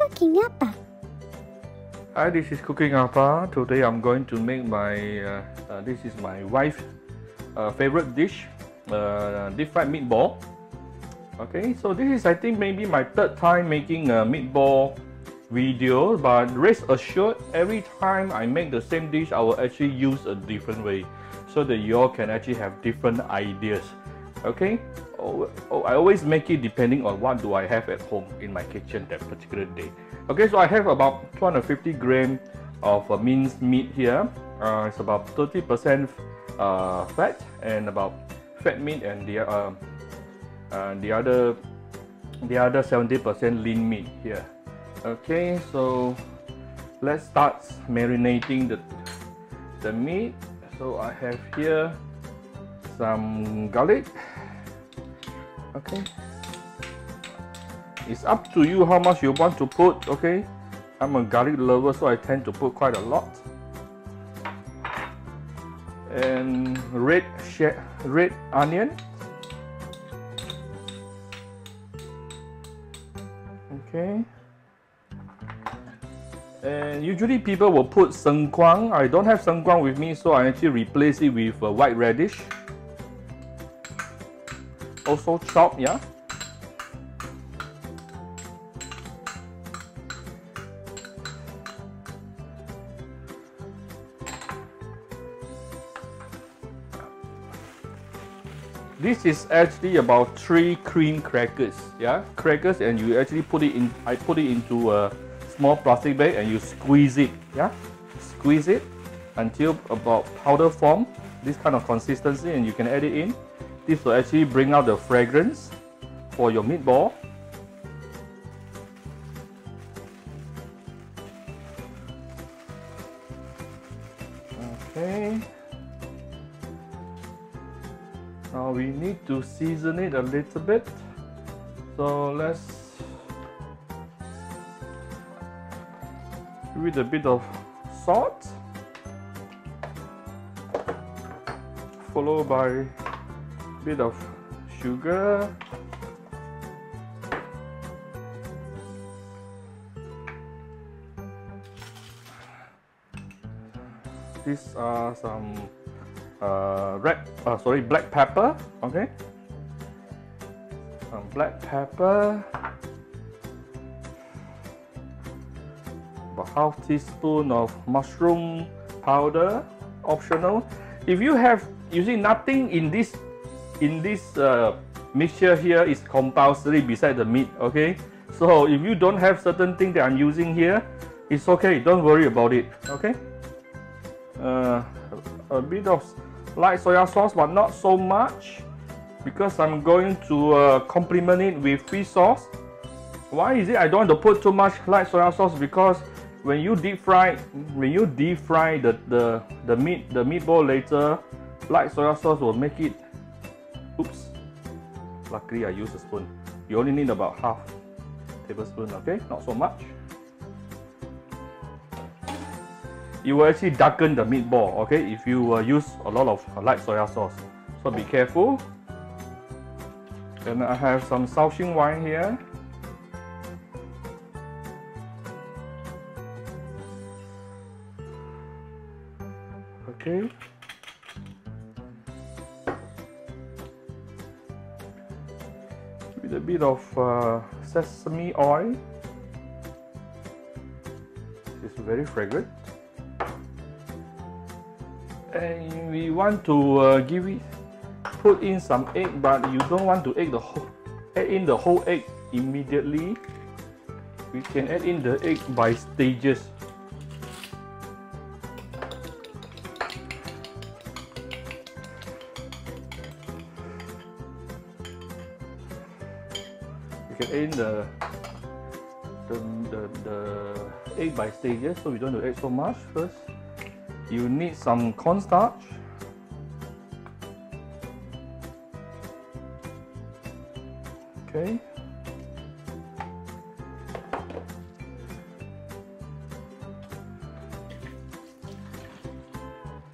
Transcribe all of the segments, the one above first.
cooking apa? Hi, this is Cooking Apa. Today I'm going to make my, uh, uh, this is my wife's uh, favorite dish, uh, deep fried meatball. Okay, so this is I think maybe my third time making a meatball video, but rest assured, every time I make the same dish, I will actually use a different way so that you all can actually have different ideas. Okay, oh, I always make it depending on what do I have at home in my kitchen that particular day. Okay, so I have about 250 gram of uh, minced meat here. Uh, it's about 30% uh, fat and about fat meat and the uh, uh, the other the other 70% lean meat here. Okay, so let's start marinating the the meat. So I have here some garlic. Okay, it's up to you how much you want to put. Okay, I'm a garlic lover, so I tend to put quite a lot. And red red onion. Okay. And usually people will put sengkuang. I don't have sengkuang with me, so I actually replace it with a white radish. Also chopped, yeah. this is actually about three cream crackers yeah? Crackers and you actually put it in i put it into a small plastic bag and you squeeze it yeah? Squeeze it until about powder form this kind of consistency and you can add it in this will actually bring out the fragrance for your meatball. Okay. Now we need to season it a little bit. So let's give it a bit of salt followed by bit of sugar these are some uh, red, uh, sorry, black pepper. Okay, some black pepper, about half teaspoon of mushroom powder, optional. If you have, you see, nothing in this in this uh, mixture here is compulsory beside the meat. Okay, so if you don't have certain thing that I'm using here, it's okay. Don't worry about it. Okay. Uh, a bit of light soya sauce but not so much because I'm going to uh, complement it with fish sauce why is it I don't want to put too much light soya sauce because when you deep fry when you deep fry the, the, the meat the meatball later light soya sauce will make it oops. Luckily I use a spoon. You only need about half tablespoon okay? Not so much. It will actually darken the meatball okay? If you uh, use a lot of light soya sauce. So be careful. And I have some Shaoxing wine here. Okay a bit of uh, sesame oil. It's very fragrant. And we want to uh, give it put in some egg but you don't want to egg the whole add in the whole egg immediately. We can add in the egg by stages can in the the, the, the egg by stages. So we don't to add so much. First you need some cornstarch. Okay.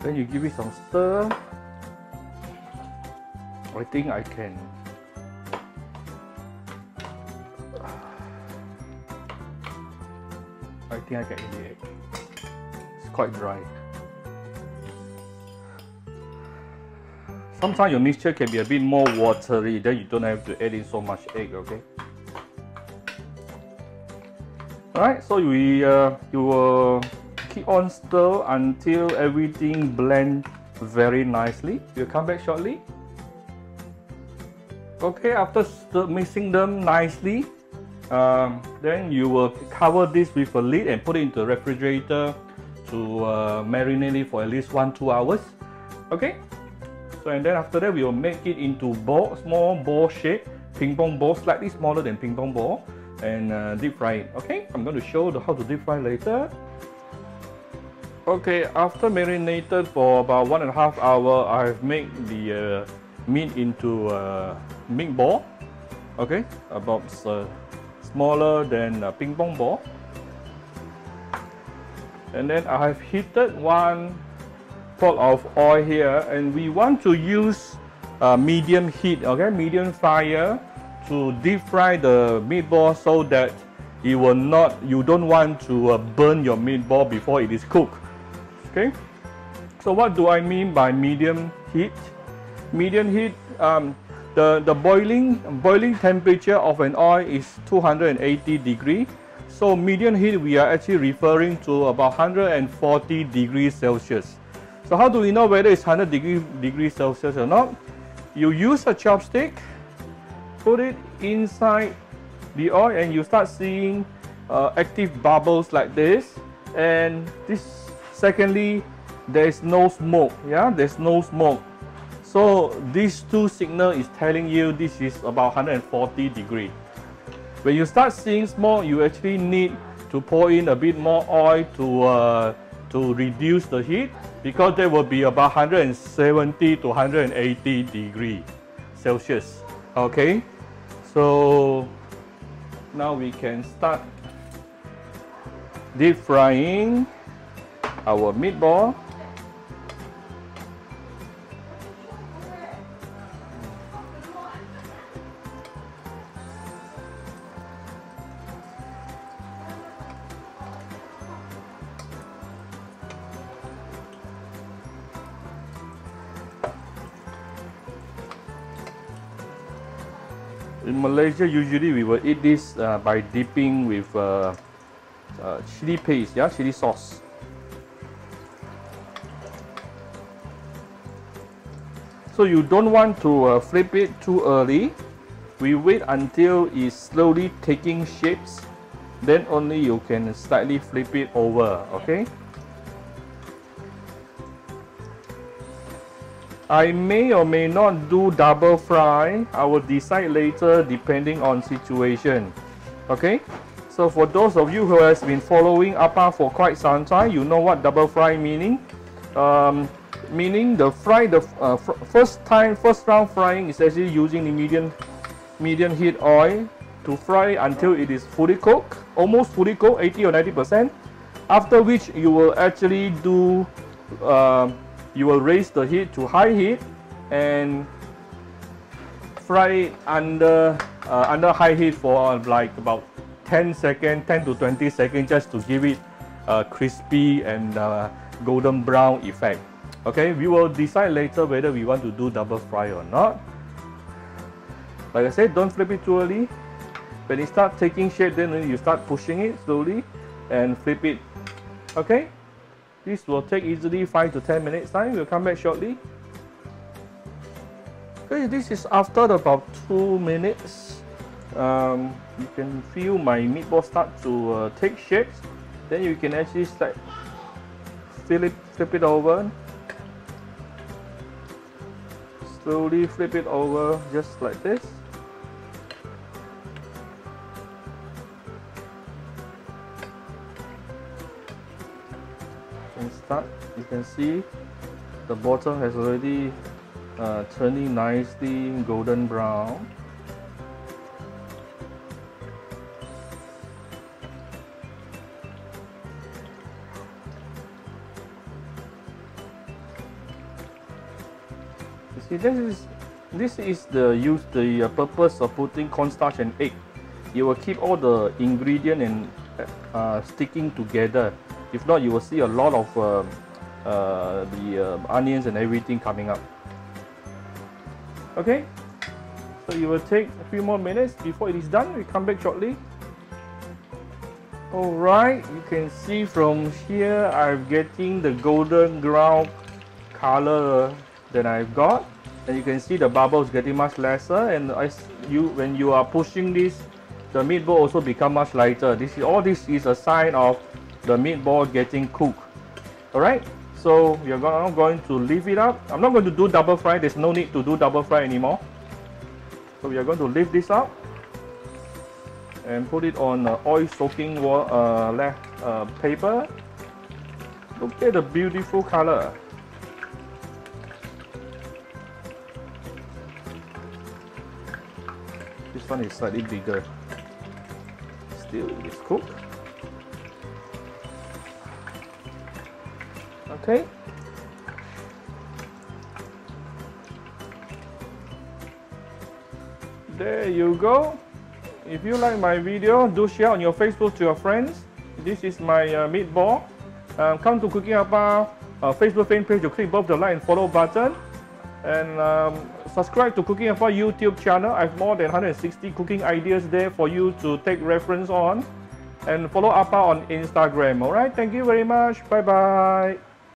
Then you give it some stir. I think I can think I can eat the egg. It's quite dry. Sometimes your mixture can be a bit more watery, then you don't have to add in so much egg, okay? Alright, so we uh, you will keep on stir until everything blend very nicely. We'll come back shortly. Okay, after mixing them nicely, um, then you will cover this with a lid and put it into the refrigerator to uh, marinate it for at least one two hours. Okay, so and then after that we will make it into ball, small ball shape, ping pong ball, slightly smaller than ping pong ball, and uh, deep fry it. Okay, I'm going to show the, how to deep fry later. Okay, after marinated for about one and a half hour, I've made the uh, meat into a uh, meatball. Okay, about uh, smaller than a ping pong ball. And then I have heated one pot of oil here and we want to use uh, medium heat, okay, medium fire to deep fry the meatball so that it will not, you don't want to uh, burn your meatball before it is cooked, okay. So what do I mean by medium heat? Medium heat, um, the, the boiling, boiling temperature of an oil is 280 degree. So medium heat, we are actually referring to about 140 degrees Celsius. So how do we know whether it's 100 degree, degrees Celsius or not? You use a chopstick, put it inside the oil and you start seeing uh, active bubbles like this. And this, secondly, there is no smoke, yeah, there's no smoke. So these two signal is telling you this is about 140 degree. When you start seeing smoke, you actually need to pour in a bit more oil to uh, to reduce the heat because there will be about 170 to 180 degree Celsius. Okay, so now we can start deep frying our meatball. In Malaysia, usually we will eat this uh, by dipping with uh, uh, chili paste, yeah, chili sauce. So you don't want to uh, flip it too early. We wait until it's slowly taking shapes. Then only you can slightly flip it over, okay? I may or may not do double fry. I will decide later depending on situation. Okay? So for those of you who has been following APA for quite some time, you know what double fry meaning. Um, meaning the fry, the uh, first time, first round frying is actually using the medium, medium heat oil to fry until it is fully cooked, almost fully cooked, 80 or 90%. After which you will actually do uh, you will raise the heat to high heat and fry it under uh, under high heat for like about 10 seconds 10 to 20 seconds just to give it a crispy and uh, golden brown effect. Okay we will decide later whether we want to do double fry or not. Like I said don't flip it too early. When it start taking shape then you start pushing it slowly and flip it. Okay this will take easily 5 to 10 minutes time. We'll come back shortly. Okay, this is after about 2 minutes. Um, you can feel my meatball start to uh, take shapes. Then you can actually start flip it, flip it over. Slowly flip it over just like this. Start you can see the bottom has already uh, turning nicely golden brown you see this is this is the use the uh, purpose of putting cornstarch and egg it will keep all the ingredient and uh, sticking together. If not, you will see a lot of um, uh, the uh, onions and everything coming up. Okay, so you will take a few more minutes before it is done. We come back shortly. Alright, you can see from here I'm getting the golden brown color that I've got and you can see the bubbles getting much lesser and as you when you are pushing this the meatball also become much lighter this is all this is a sign of the meatball getting cooked. Alright so we are now going to leave it up. I'm not going to do double fry. There's no need to do double fry anymore. So we are going to leave this up and put it on uh, oil soaking uh, uh, paper. Look at the beautiful color. This one is slightly bigger. Still it is cooked okay there you go if you like my video, do share on your Facebook to your friends. This is my uh, meatball. Um, come to Cooking Appa uh, Facebook fan page to click both the like and follow button. And um, subscribe to Cooking Appa YouTube channel. I have more than 160 cooking ideas there for you to take reference on. And follow Appa on Instagram. Alright, thank you very much. Bye bye.